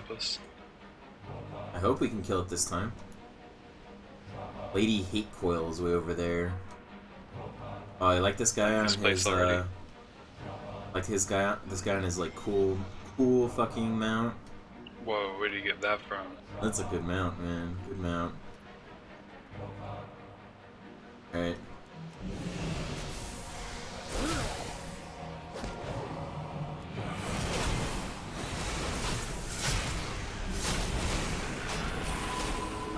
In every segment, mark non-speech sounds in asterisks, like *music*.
octopus. I hope we can kill it this time. Lady Hatecoil is way over there. Oh, I like this guy on This his, uh, like his guy, this guy on his like cool, cool fucking mount. Whoa, where did you get that from? That's a good mount, man. Good mount. Alright.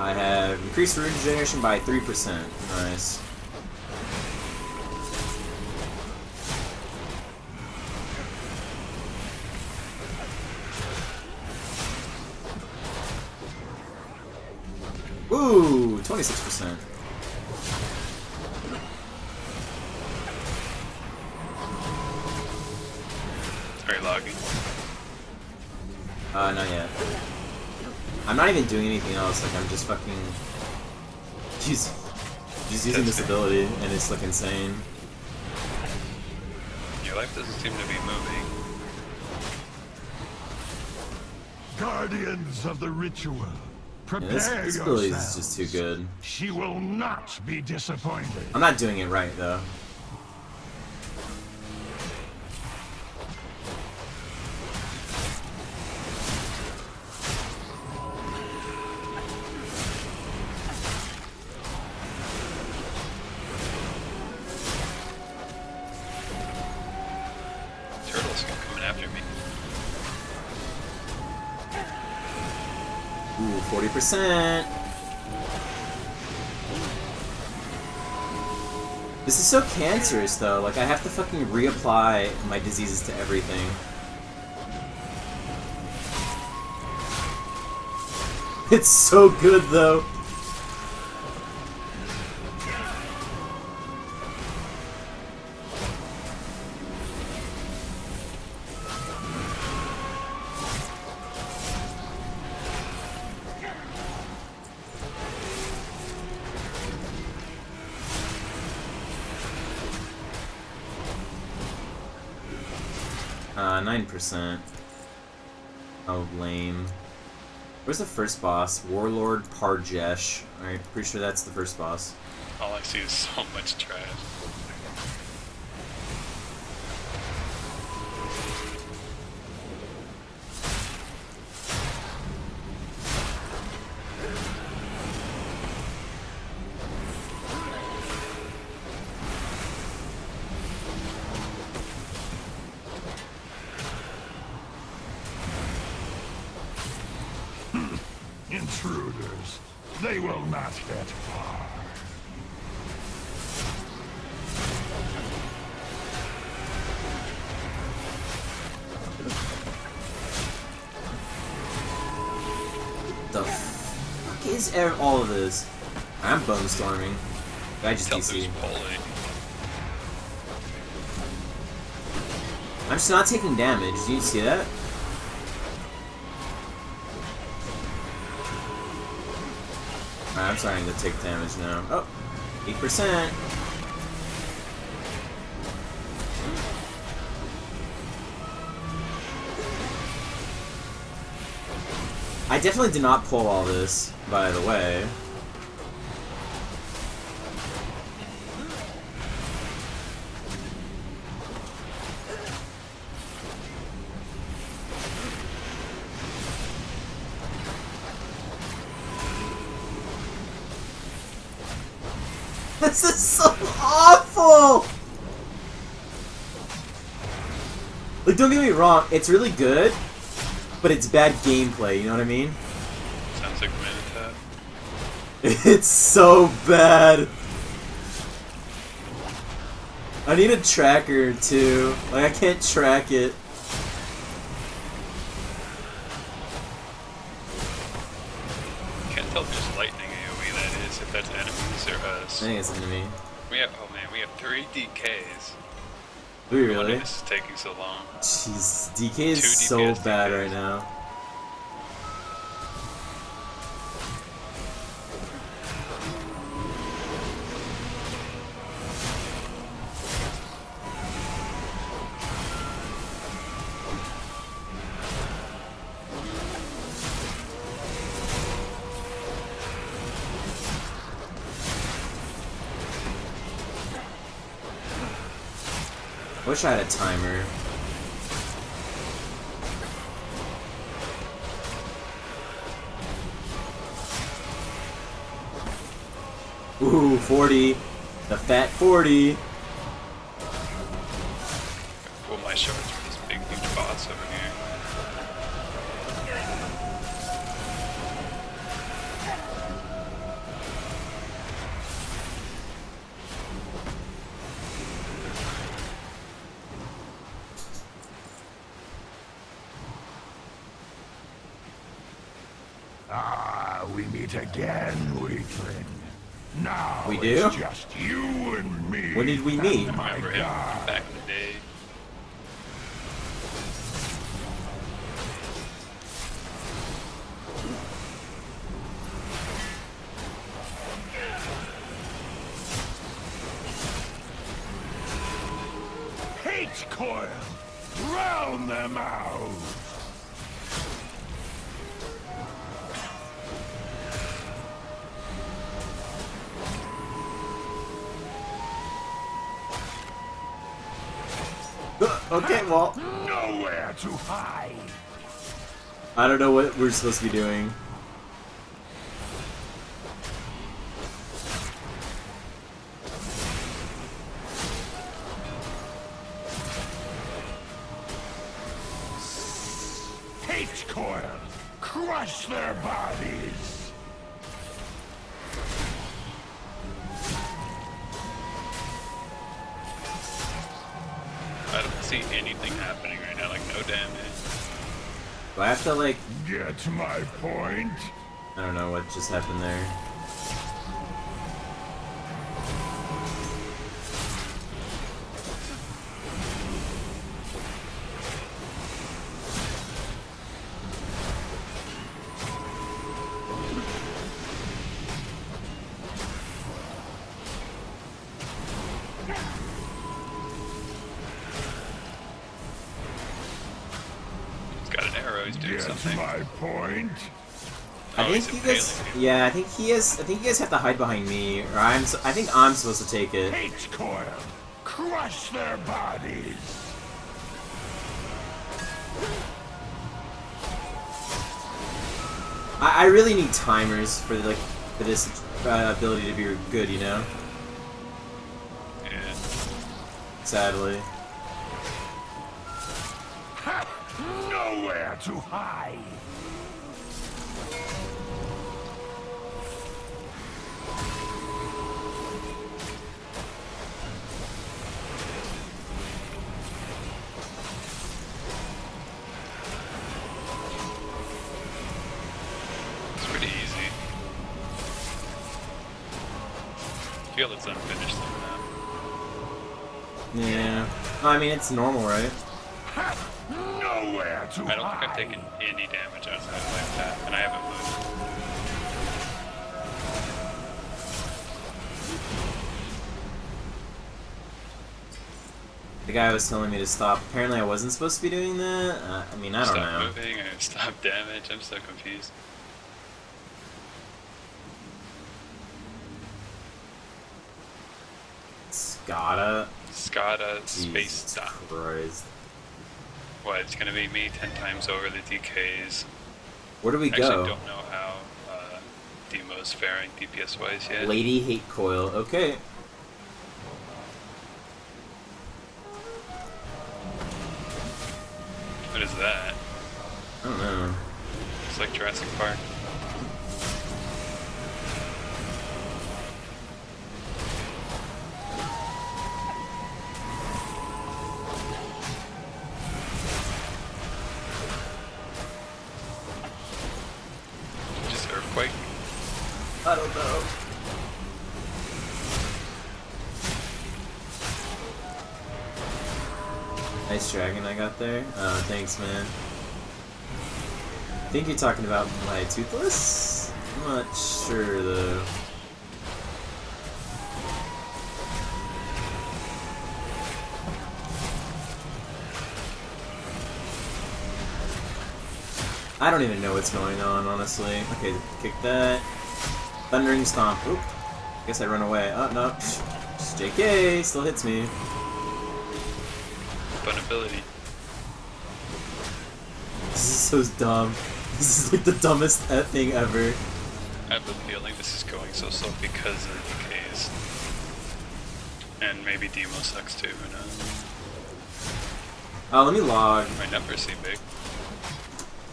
I have increased rune generation by 3%. Nice. Ooh, 26%. Even doing anything else, like I'm just fucking... Just, just using this ability, and it's like insane. Your life doesn't seem to be moving. Guardians of the ritual, Yeah, prepare this, this ability is just too good. She will not be disappointed. I'm not doing it right, though. 40%. This is so cancerous, though. Like, I have to fucking reapply my diseases to everything. It's so good, though. Uh, 9%. Oh, lame. Where's the first boss? Warlord Parjesh. Alright, pretty sure that's the first boss. All I see is so much trash. Intruders, they will not get far. The fuck is er- all of this? I'm bone storming. I just Tell DC. who's. I'm just not taking damage. Do you see that? Starting to take damage now. Oh, 8%. I definitely did not pull all this, by the way. Don't get me wrong, it's really good, but it's bad gameplay, you know what I mean? Sounds like Minitat. *laughs* It's so bad. I need a tracker too. Like I can't track it. Can't tell just lightning AoE that is, if that's enemies or I us. think it's enemy. We have, oh man, we have three DKs. Do we No wonder really? This is taking so long. Jeez, DK is so bad DKs. right now. Had a timer. Ooh, 40. The fat 40. Meet again, weakling. Now We do? it's just you and me. When did we and meet? My Remember him back in the day. To hide. I don't know what we're supposed to be doing. My point? I don't know what just happened there. An arrow, he's doing Get something. my point? I Oh, think you guys, impaling yeah, I think he is. I think you guys have to hide behind me, or I'm. So, I think I'm supposed to take it. Hatecoil. Crush their bodies. I, I really need timers for like for this uh, ability to be good, you know. Yeah. Sadly. Nowhere to hide. It's pretty easy. I feel it's unfinished somehow. Yeah. I mean it's normal, right? Taken any damage outside of like that, and I haven't moved. The guy was telling me to stop. Apparently, I wasn't supposed to be doing that. Uh, I mean, I don't stop know. moving or *laughs* stop damage. I'm so confused. Scada. Skada Space Jesus Stop. What, it's gonna be me 10 times over the DKs. Where do we go? I actually don't know how uh, Demo's faring DPS wise yet. Lady Hate Coil. Okay. What is that? I don't know. It's like Jurassic Park. Thanks, man. I think you're talking about my toothless? I'm not sure, though. I don't even know what's going on, honestly. Okay, kick that. Thundering Stomp. Oop. Guess I run away. Oh, no. Just JK. Still hits me. Fun ability. This is so dumb. This is like the dumbest uh, thing ever. I have a feeling this is going so slow because of the decays. And maybe Demo sucks too, who knows? Oh, let me log. Might never see big.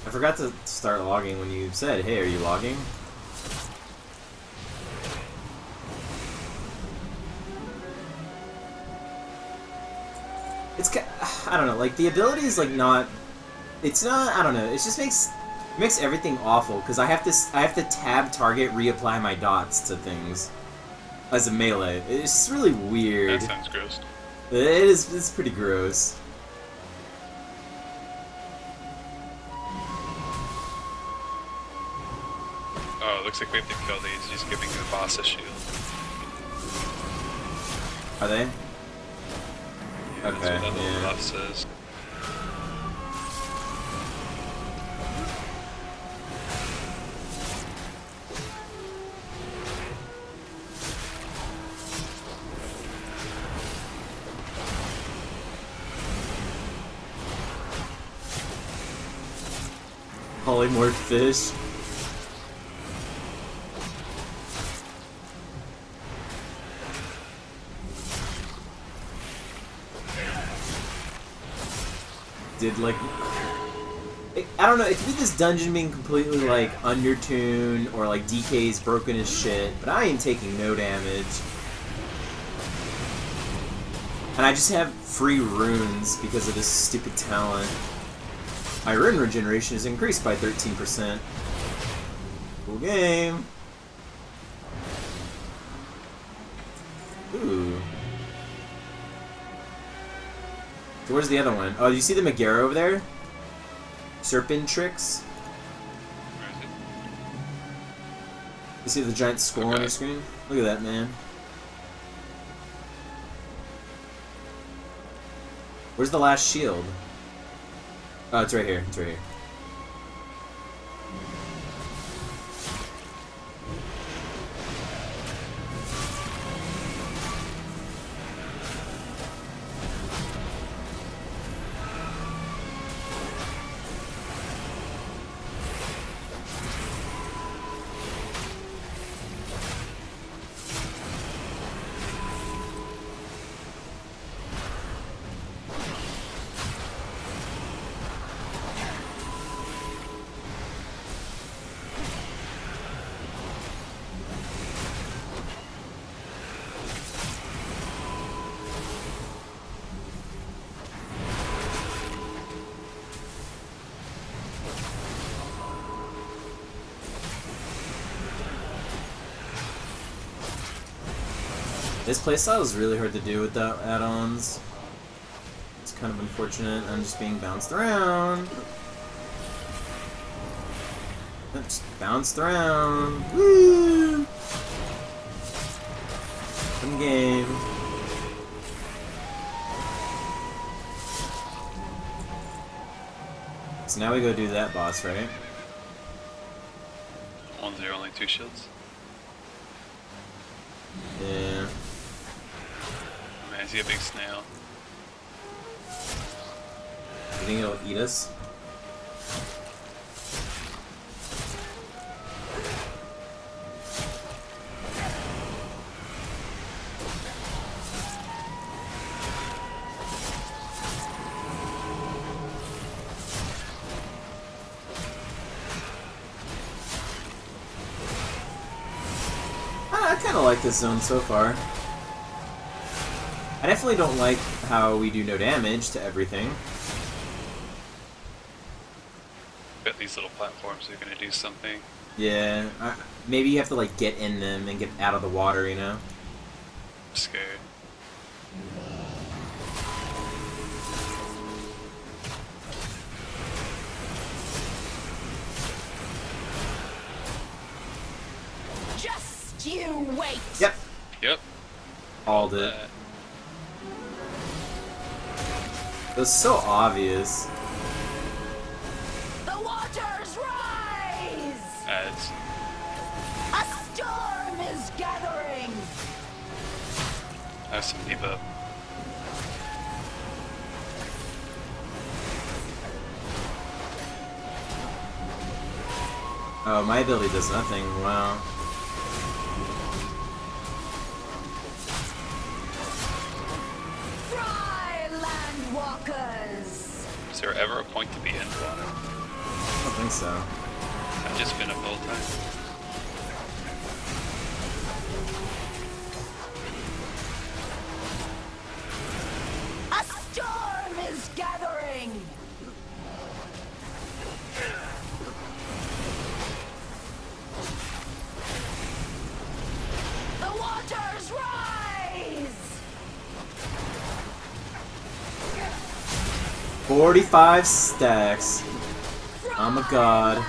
I forgot to start logging when you said, hey, are you logging? It's *sighs* I don't know, like the ability is like not it's not I don't know, it just makes makes everything awful cuz I have to I have to tab target reapply my dots to things as a melee. It's really weird. That sounds gross. It is it's pretty gross. Oh, it looks like we have to kill these. He's giving the boss a shield. Are they? That's Okay, what that little yeah. buff says. Polymorph fish. Did like I- I don't know. It could be this dungeon being completely like undertuned or like DK's broken as shit, but I ain't taking no damage. And I just have free runes because of this stupid talent. My rune regeneration is increased by 13%. Cool game. Ooh. So where's the other one? Oh, you see the Megara over there? Serpentrix. You see the giant skull on your screen? Look at that, man. Where's the last shield? Oh, it's right here. It's right here. This playstyle is really hard to do without add-ons. It's kind of unfortunate. I'm just being bounced around. I'm Just bounced around. Woo! Fun game. So now we go do that boss, right? One's there, only two shields. Yeah. He a big snail? You think it'll eat us? I kind of like this zone so far. I definitely don't like how we do no damage to everything. Bet these little platforms are gonna do something. Yeah, I, maybe you have to like get in them and get out of the water, you know? I'm scared. Just you wait. Yep. Yep. All did. It was so obvious. The waters rise! Uh, A storm is gathering! I some debuff. Oh, my ability does nothing. Wow. Ever a point to be in? I don't think so. I've just been up the whole time. 45 stacks. I'm a god.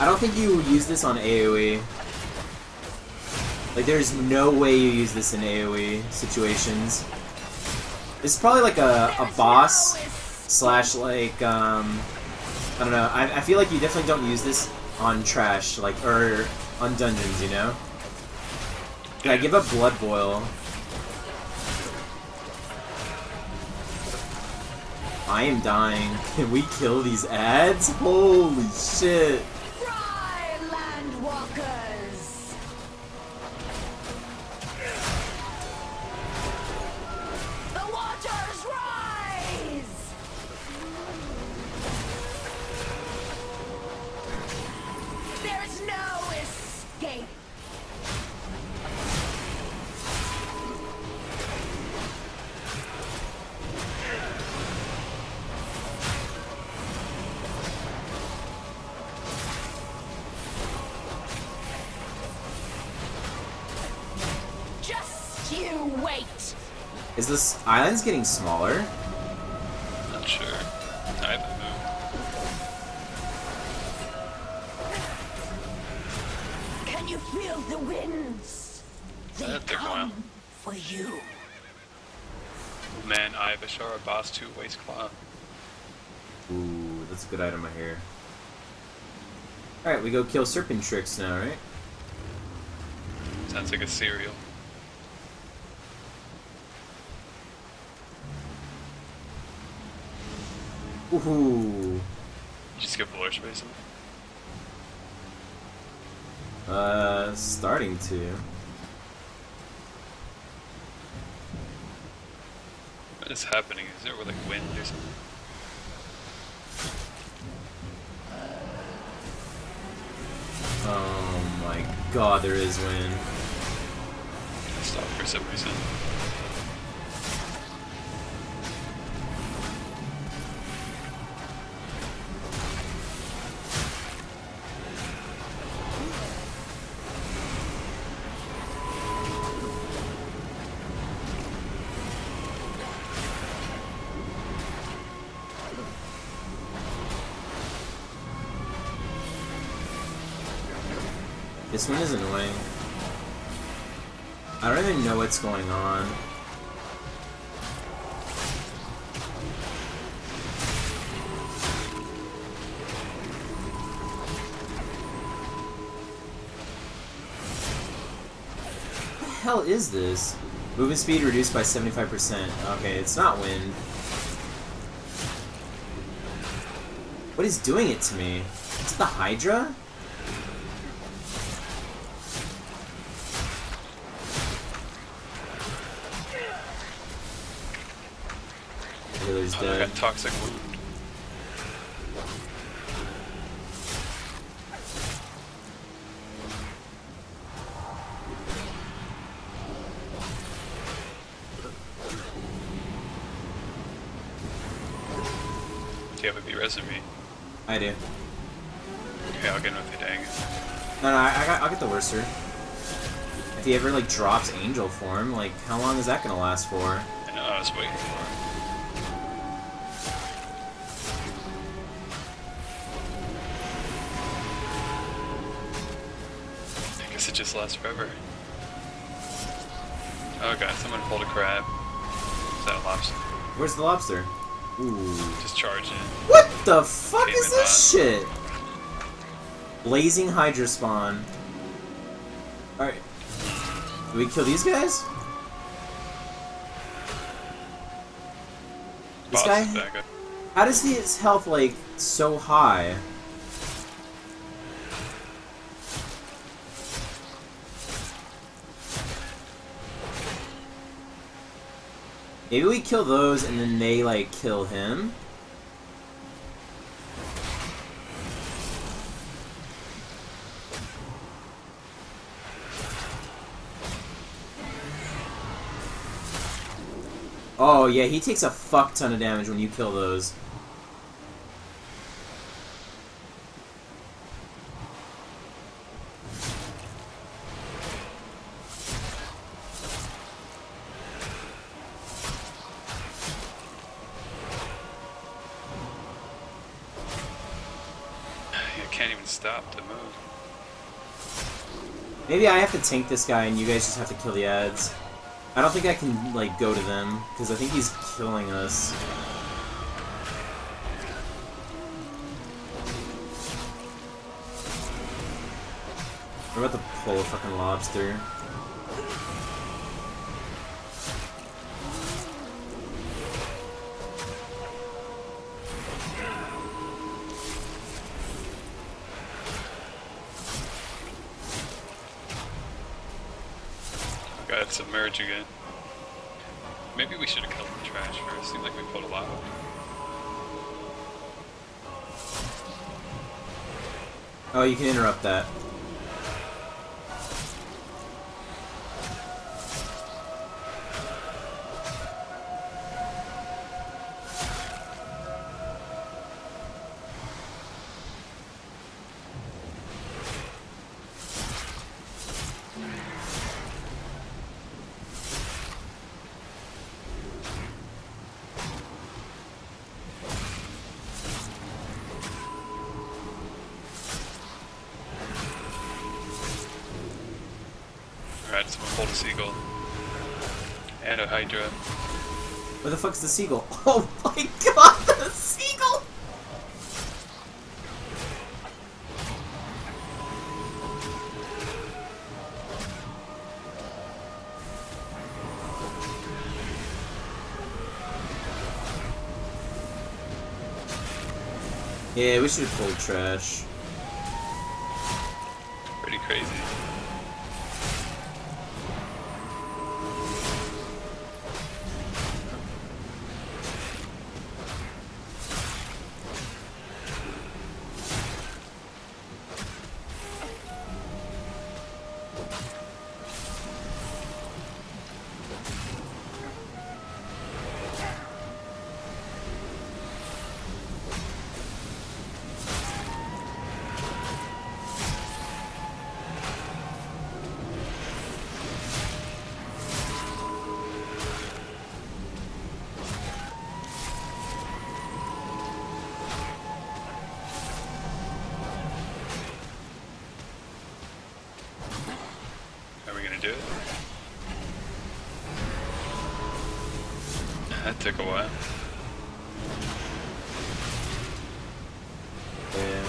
I don't think you use this on AoE. Like, there's no way you use this in AoE situations. It's probably like a, a boss slash like um I don't know. I, I feel like you definitely don't use this on trash like or on dungeons, you know. Yeah, give up blood boil. I am dying. Can we kill these ads? Holy shit! This island's getting smaller? Not sure. I haven't moved. Can you feel the winds? They Yeah, come going. for you. Man, Eye of Azshara Boss 2 Waste Claw. Ooh, that's a good item I hear. Alright, we go kill Serpentrix now, right? Sounds like a cereal. Ooh. Just get floor space. Uh, starting to. What is happening? Is there like wind or something? Oh my god, there is wind. I stopped for some reason. This one is annoying. I don't even know what's going on. What the hell is this? Movement speed reduced by 75%. Okay, it's not wind. What is doing it to me? Is it the Hydra? Toxic wound. Do you have a B res or me? I do. Okay, I'll get him with the dang. No, no, I, I got, I'll get the Worcester. If he ever like drops Angel form, like how long is that gonna last for? I know, I was waiting I guess it just lasts forever. Oh god, someone pulled a crab. Is that a lobster? Where's the lobster? Ooh. Just charge in. What the fuck Came is this shit? Blazing Hydra spawn. Alright. Do we kill these guys? This Boss guy? is back up. How does his health, like, so high? Maybe we kill those and then they, like, kill him? Oh, yeah, he takes a fuck ton of damage when you kill those. Maybe I have to tank this guy and you guys just have to kill the ads. I don't think I can, like, go to them, because I think he's killing us. We're about to pull a fucking lobster. It submerge again. Maybe we should have killed the trash first. Seemed like we pulled a lot of. Oh, you can interrupt that. The seagull? *laughs* Oh my god, the seagull! Yeah, we should have trash. Took a while. Yeah.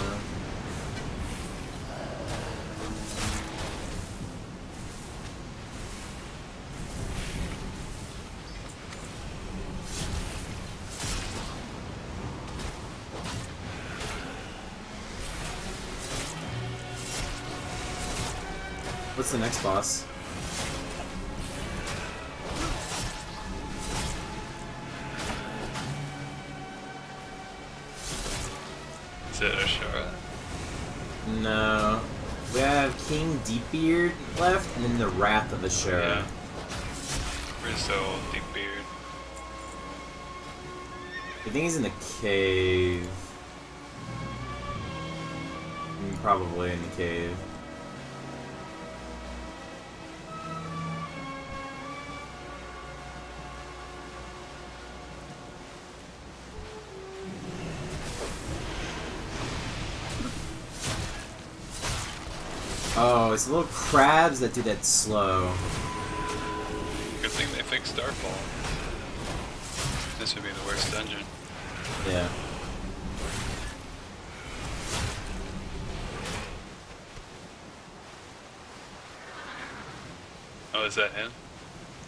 What's the next boss? Deepbeard left, and then the Wrath of Azshara. Yeah. Rizzo, Deep Beard. I think he's in the cave. Mm, Probably in the cave. Oh, it's the little crabs that do that slow. Good thing they fixed Starfall. This would be the worst dungeon. Yeah. Oh, is that him?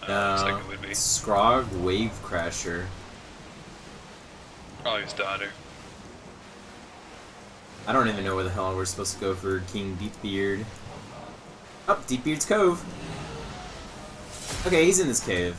Uh, No. looks like it would be. Scrog Wave Crasher. Probably his daughter. I don't even know where the hell we're supposed to go for King Deepbeard. Up, oh, Deepbeard's Cove. Okay, he's in this cave.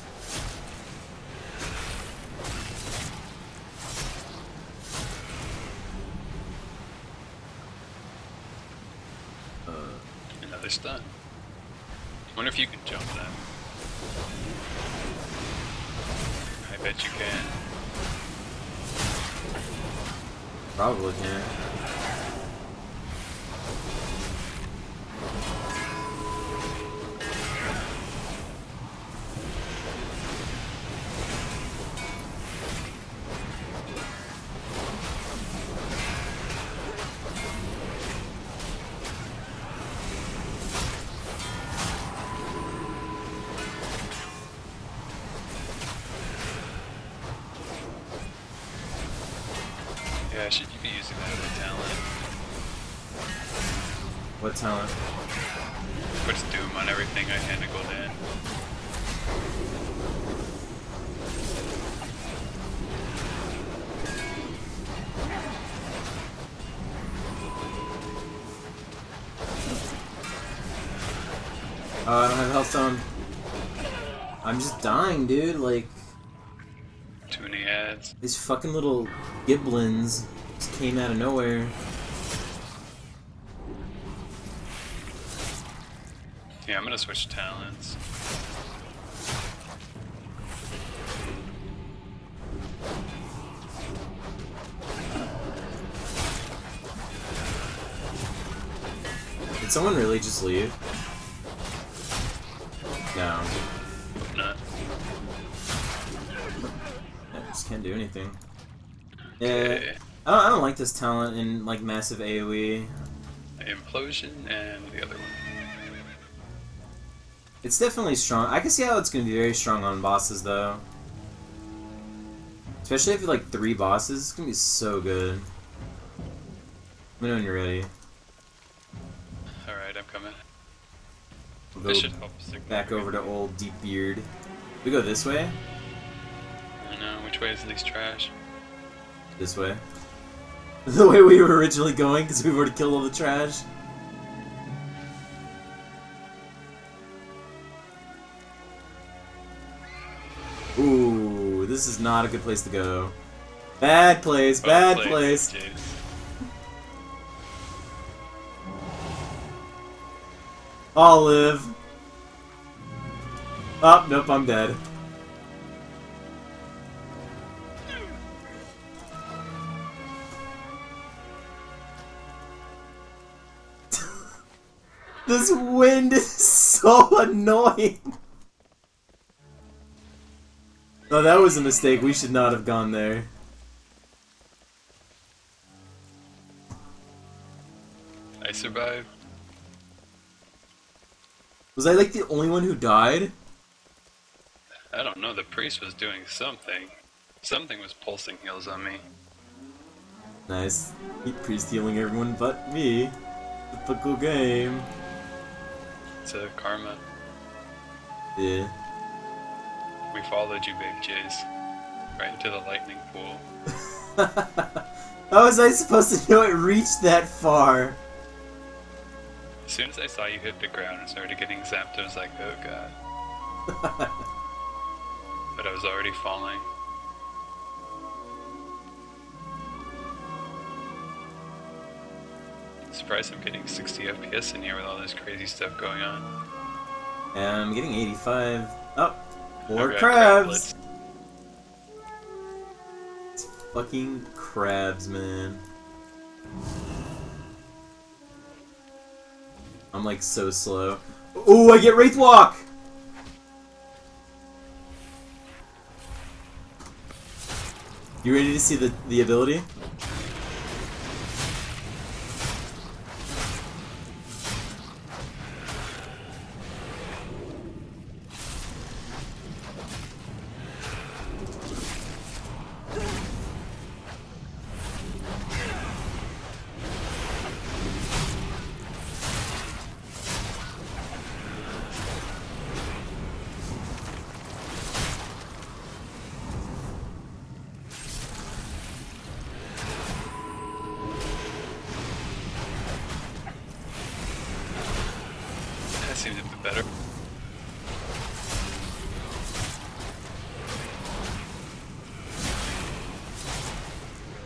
Should you be using that as a talent? What talent? Puts doom on everything I tentacled in. Oh, I don't have health stone. I'm just dying, dude. Like, Too many ads. these fucking little giblins came out of nowhere. Yeah, I'm gonna switch talents. Did someone really just leave? No. Not. I just can't do anything. Yeah, Okay. I don't, I don't like this talent in like massive. AoE. Implosion and the other one. It's definitely strong. I can see how it's gonna be very strong on bosses though. Especially if you like three bosses, it's gonna be so good. Let me know when you're ready. Alright, I'm coming. We'll This go should help back over to old Deep Beard. We go this way? I know, which way is the least trash? This way. *laughs* The way we were originally going, because we've already killed all the trash. Ooh, this is not a good place to go. Bad place, bad played, place. Jace. I'll live. Oh, nope, I'm dead. This wind is so annoying. Oh, that was a mistake. We should not have gone there. I survived. Was I like the only one who died? I don't know, the priest was doing something. Something was pulsing heals on me. Nice. Priest healing everyone but me. Typical game. A karma. Yeah. We followed you, Babe Jace. Right into the lightning pool. *laughs* How was I supposed to know it reached that far? As soon as I saw you hit the ground and started getting zapped, I was like, oh god. *laughs* But I was already falling. Surprised I'm getting 60 FPS in here with all this crazy stuff going on. and I'm getting 85. Oh, more got crabs! It's fucking crabs, man. I'm like so slow. Ooh, I get Wraith Walk! You ready to see the, the ability?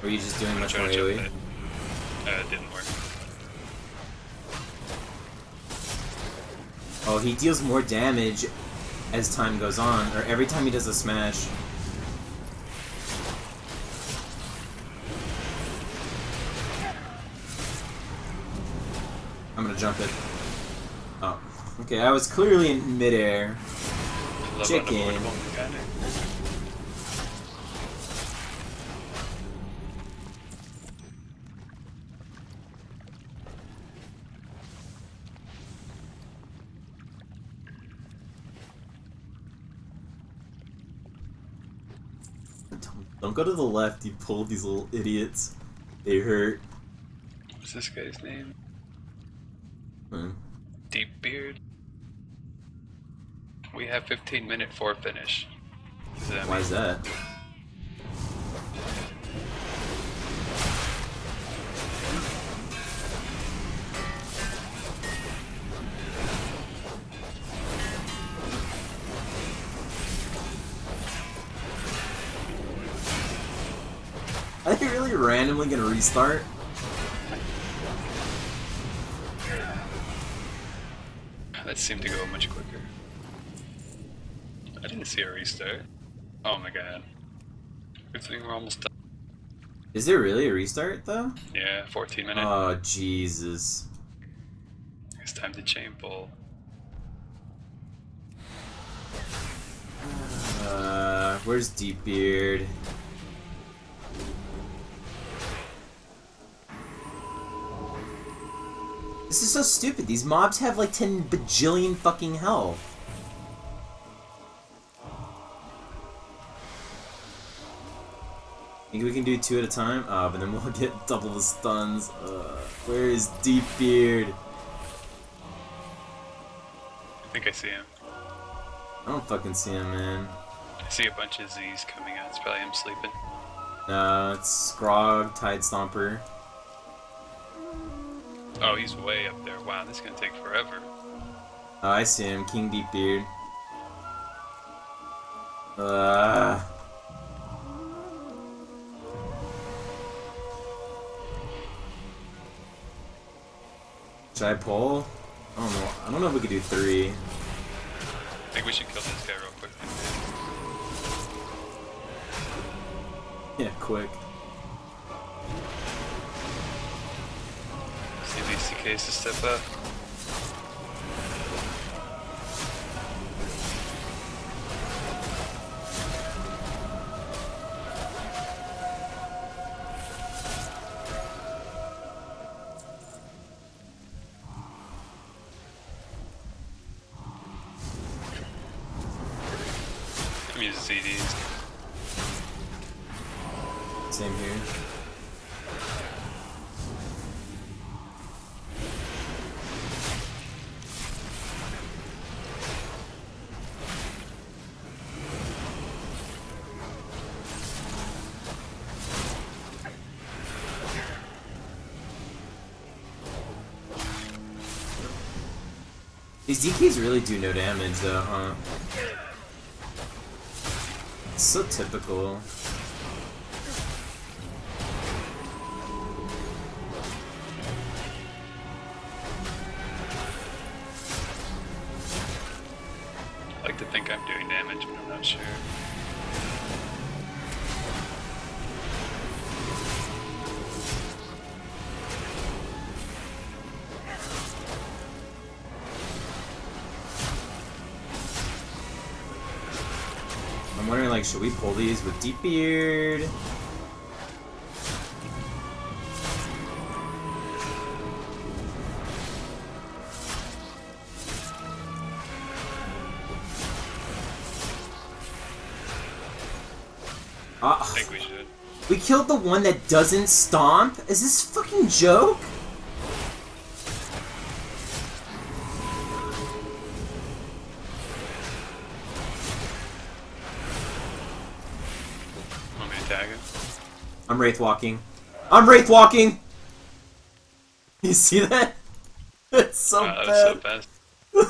Or are you just doing I'm much trying more to AoE? it. Uh, it didn't work. Oh, he deals more damage as time goes on, or every time he does a smash. I'm gonna jump it. Oh. Okay, I was clearly in midair. Chicken. Don't, go to the left, you pull these little idiots. They hurt. What's this guy's name? Hmm. Deepbeard. We have 15 minute for finish. Why is that? Randomly gonna restart? That seemed to go much quicker. I didn't see a restart. Oh my god. Good thing we're almost done. Is there really a restart though? Yeah, 14 minutes. Oh Jesus! it's time to chain pull. Uh, where's Deepbeard? This is so stupid. These mobs have like 10 bajillion fucking health. Think we can do two at a time? Ah, but then we'll *laughs* get double the stuns. Uh, where is Deepbeard? I think I see him. I don't fucking see him, man. I see a bunch of Z's coming out. It's probably him sleeping. No, it's Scrog, Tide Stomper. Oh, he's way up there. Wow, this is gonna take forever. Oh, I see him, King Deepbeard. Uh, should I pull? I don't know. I don't know if we could do three. I think we should kill this guy real quick. Yeah, quick. CKs to step up. These DKs really do no damage though, huh? It's so typical. We pull these with Deepbeard? I Ah, think we should. we killed the one that doesn't stomp? Is this fucking joke? Wraith walking. I'm Wraith walking! *laughs* You see that? *laughs* It's so was so bad. *laughs*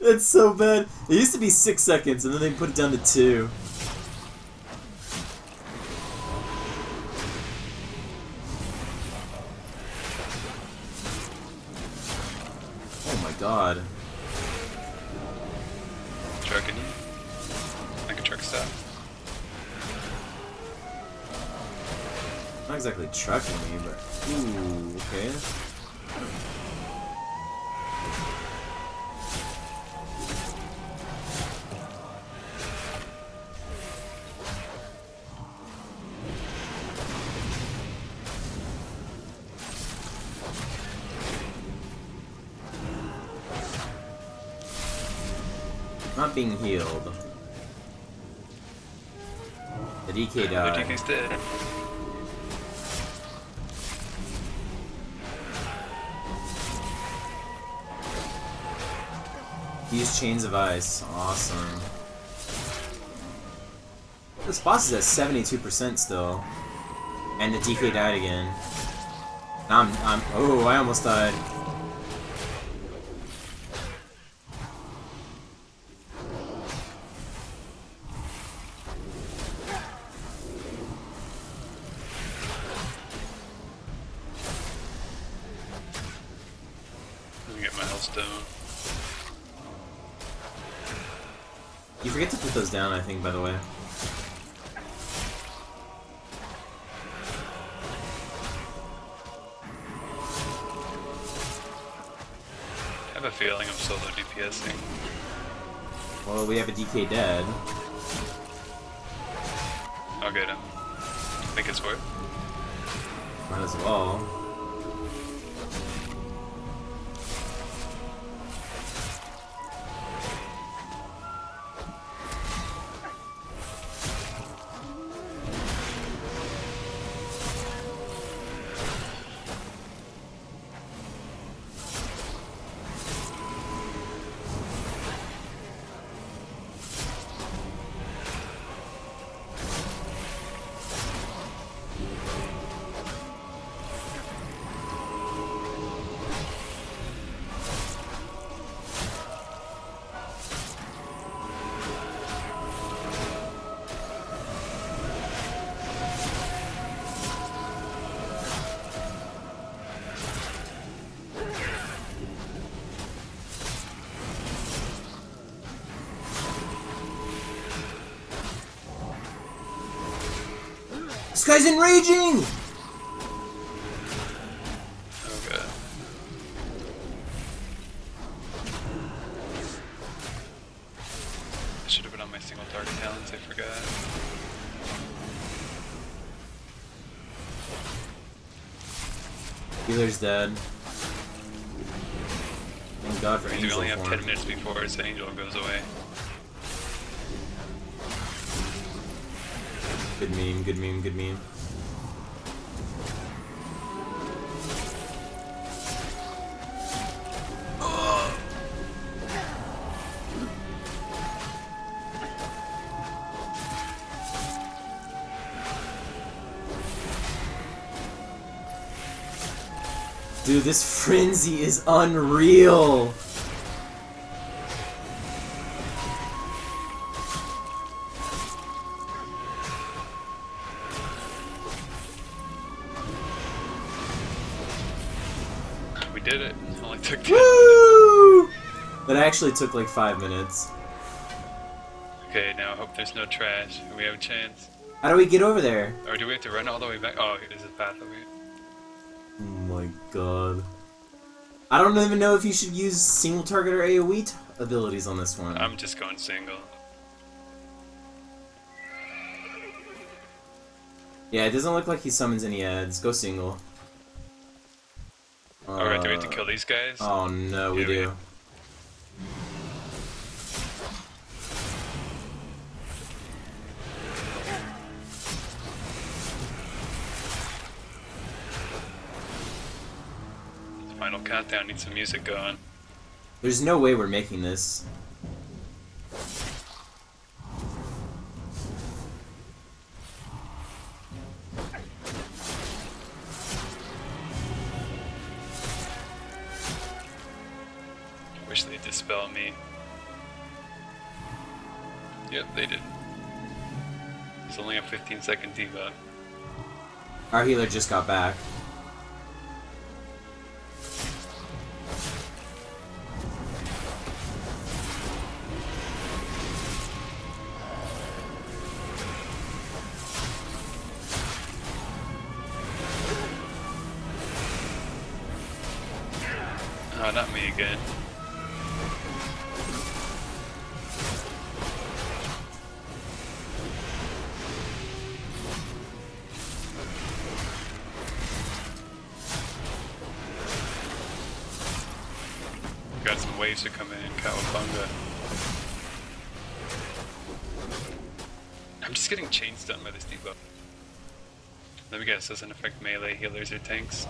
It's so bad. It used to be six seconds, and then they put it down to two. The DK The died. DK's dead. Use Chains of Ice. Awesome. This boss is at 72% still. And the DK died again. I'm, I'm, oh, I almost died. By the way. Guy's enraging! Oh god. I should have been on my single target talents, I forgot. Healer's dead. Thank God for We only have form. 10 minutes before his angel goes away. Good meme, good meme, good meme. Dude, this frenzy is unreal. That actually took like five minutes. Okay, now I hope there's no trash. We have a chance. How do we get over there? Or do we have to run all the way back? Oh, there's a path over here. Oh my god. I don't even know if you should use single target or AoE t- abilities on this one. I'm just going single. yeah, it doesn't look like he summons any ads. Go single. Alright, do we have to Uh, kill these guys? Oh no, we Yeah, do. do. Countdown needs some music going. There's no way we're making this. Wish they'd dispel me. Yep, they did. It's only a 15 second debuff. Our healer just got back. Not me again. Got some waves to come in, Cowabunga. I'm just getting chain stunned by this debuff. Let me guess, doesn't affect melee healers or tanks.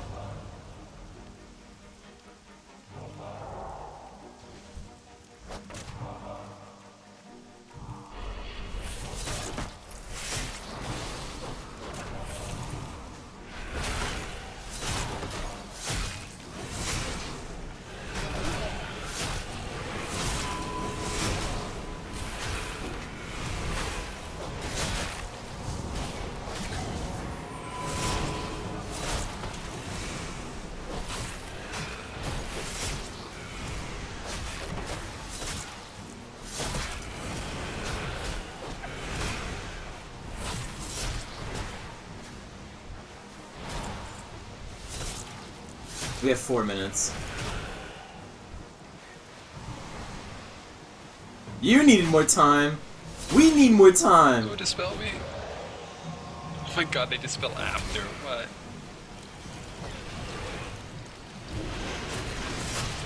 We have four minutes. You needed more time. We need more time. Who dispel me? Oh my god, they dispel after. What?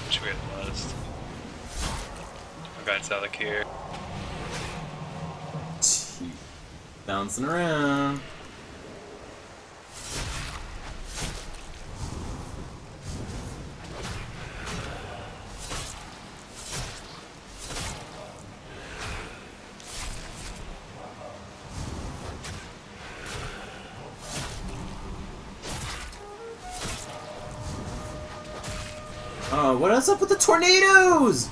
Wish we had lost. Oh god, it's Alec here. Bouncing around. What else up with the tornadoes?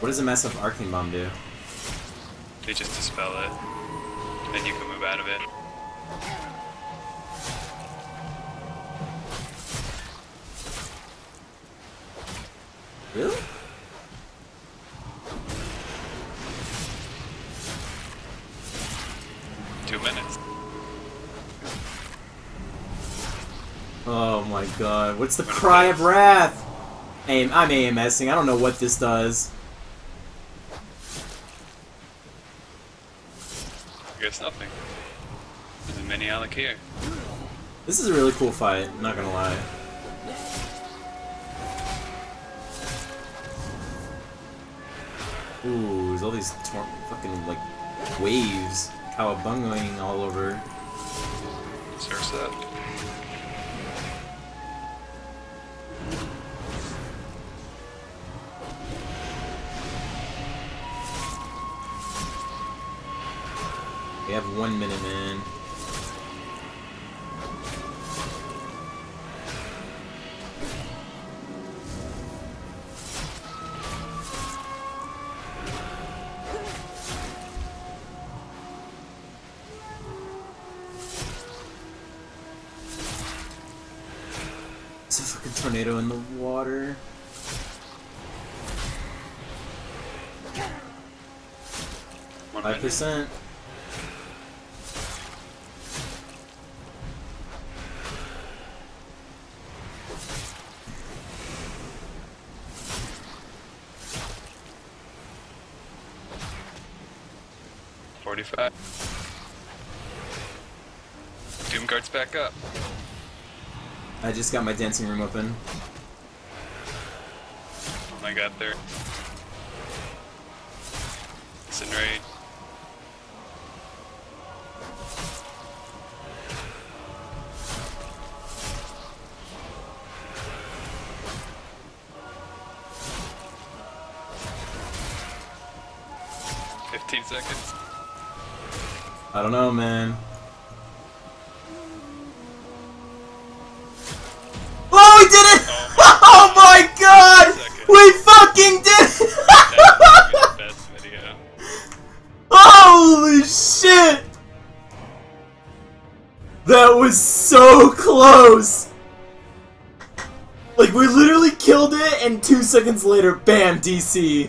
What does a massive arcane bomb do? They just dispel it. And you can move out of it. Really? Two minutes. Oh my god, what's the cry of wrath? Aim, I'm AMSing, I don't know what this does. I guess nothing. There's Alec here. This is a really cool fight, not gonna lie. Ooh, there's all these fucking, like, waves cowabungaing all over. Surf's up. It's a fucking tornado in the water. Five percent. I just got my dancing room open. Oh my god, there. It's in raid. 15 seconds. I don't know, man. Seconds later, bam, DC.